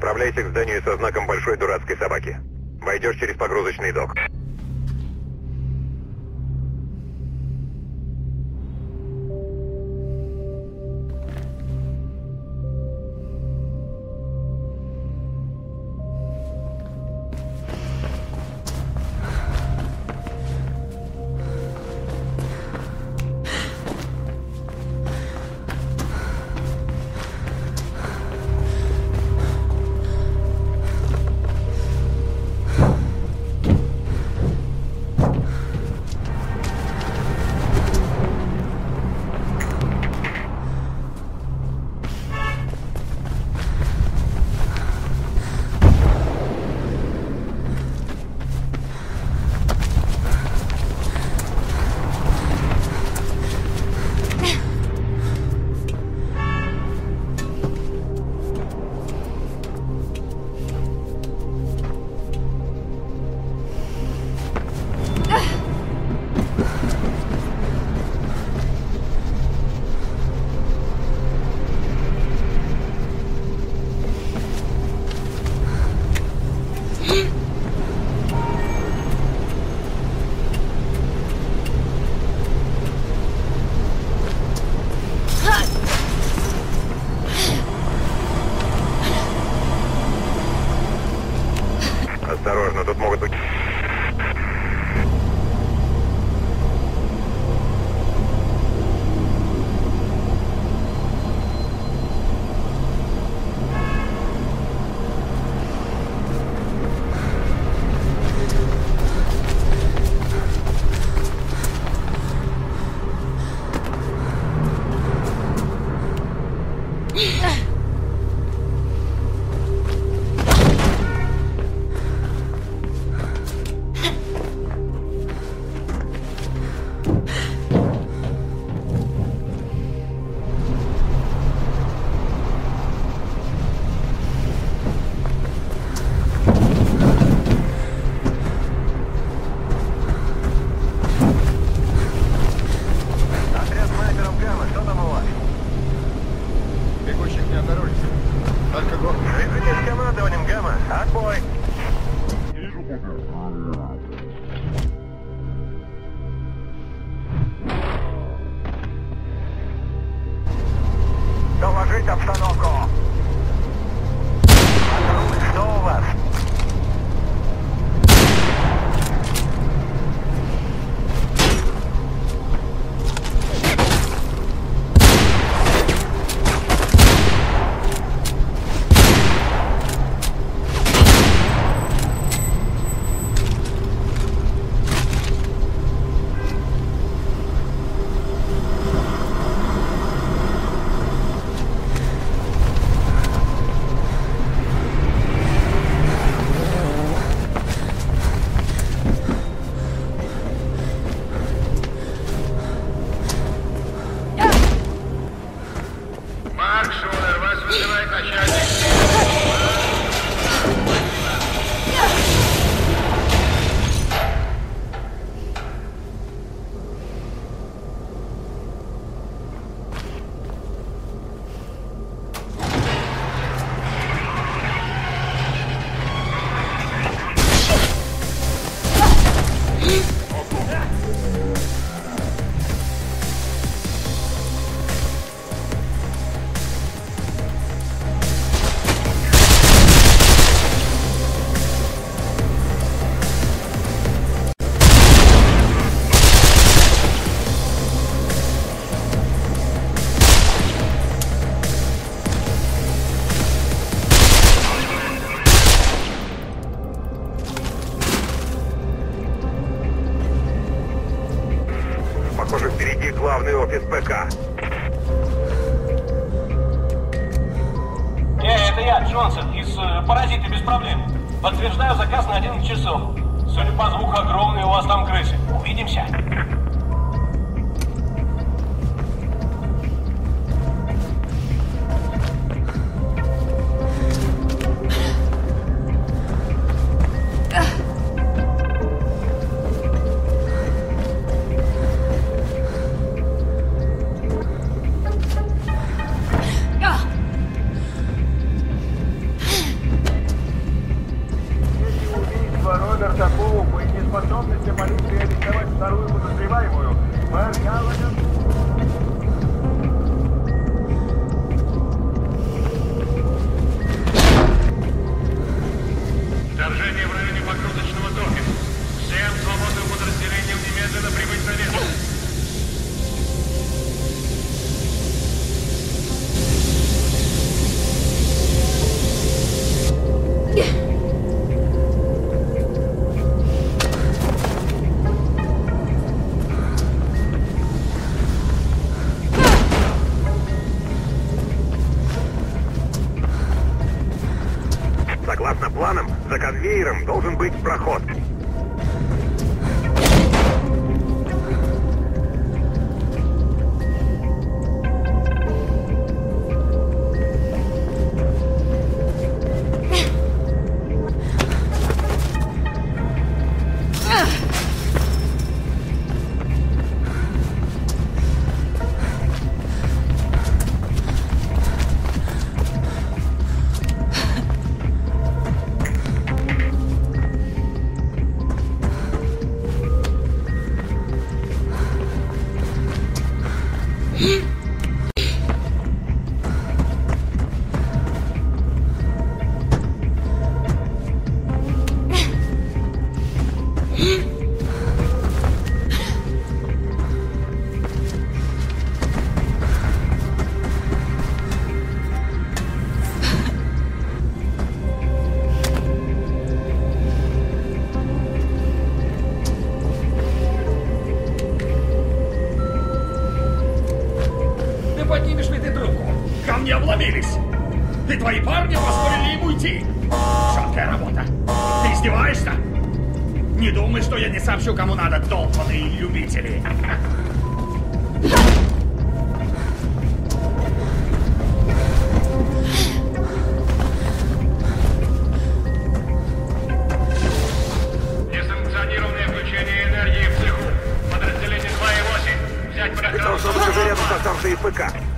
Направляйся к зданию со знаком большой дурацкой собаки. Войдешь через погрузочный док. Yeah. Подтверждаю заказ на 11 часов. Судя по звуку, огромные у вас там крысы. Увидимся. Согласно планам, за конвейером должен быть проход. Поднимешь ли ты трубку? Ко мне обломились. И твои парни позволили им уйти. Шаткая работа. Ты издеваешься? Не думай, что я не сообщу, кому надо, долбаные любители. Africa.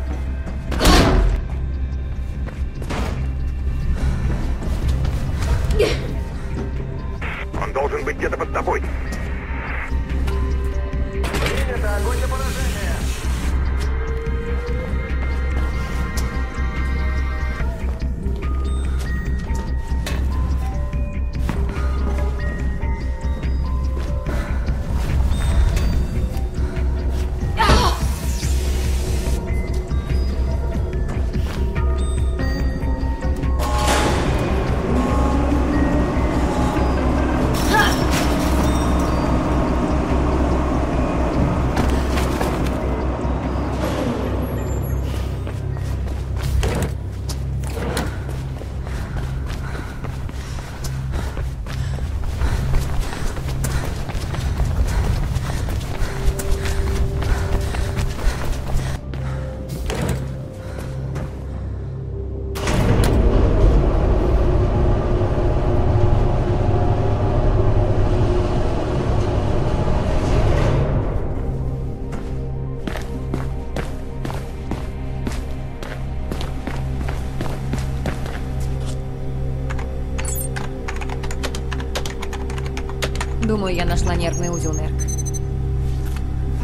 Думаю, я нашла нервный узел, Мерк.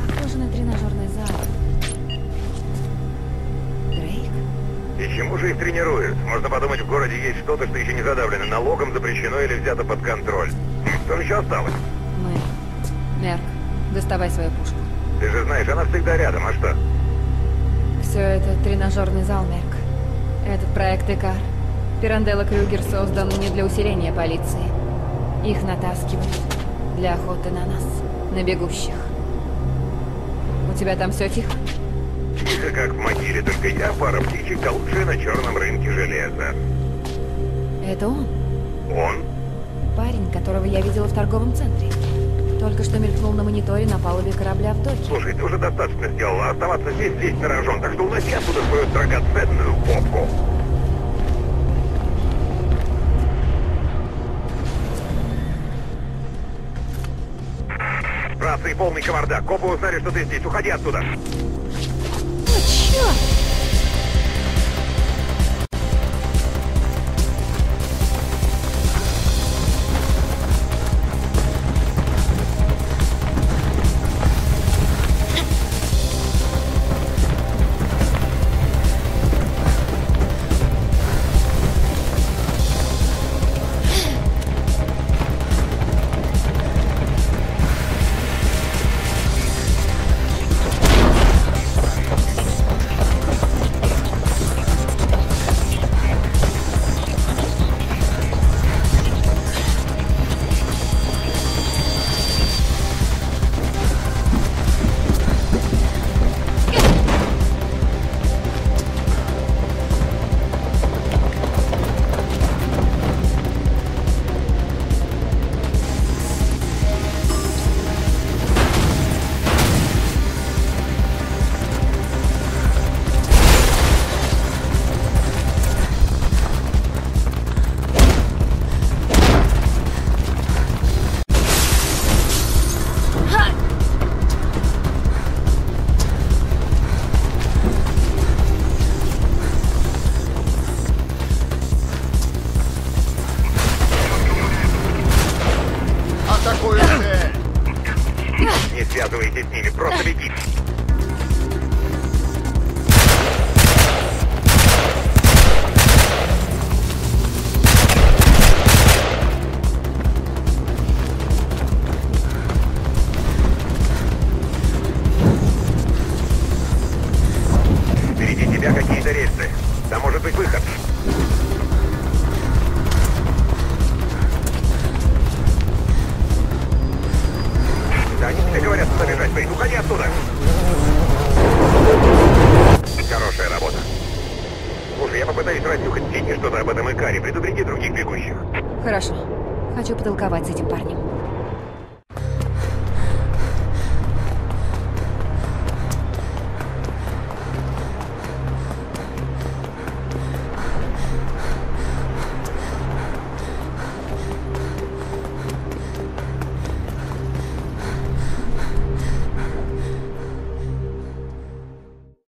Похоже на тренажерный зал. Дрейк? И чему же их тренируют? Можно подумать, в городе есть что-то, что еще не задавлено налогом, запрещено или взято под контроль. Что же еще осталось? Мы. Мерк, доставай свою пушку. Ты же знаешь, она всегда рядом, а что? Все это тренажерный зал, Мерк. Этот проект Икар. Пиранделла Крюгер создан не для усиления полиции. Их натаскивают для охоты на нас, на бегущих. У тебя там все тихо? Тихо, как в могиле, только я, пара птичек, лучшие на черном рынке железа. Это он, Он? парень, которого я видела в торговом центре. Только что мелькнул на мониторе на палубе корабля в доке. Слушай, ты уже достаточно сделала. Оставаться здесь лезть на рожон, так что уноси оттуда свою драгоценную попку. Рации полный кавардак. Копы узнали, что ты здесь. Уходи оттуда. О, черт! связываетесь с ними, просто бегите. Хочу потолковать с этим парнем.